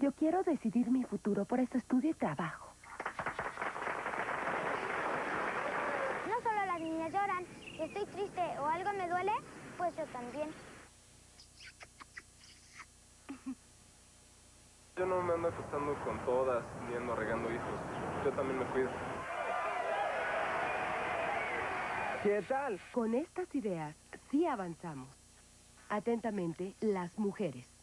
Yo quiero decidir mi futuro, por eso estudio y trabajo. No solo las niñas lloran. Si estoy triste o algo me duele, pues yo también. Yo no me ando acostando con todas, ni ando regando hijos. Yo también me cuido. ¿Qué tal? Con estas ideas sí avanzamos. Atentamente, las mujeres.